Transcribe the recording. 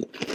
Yeah.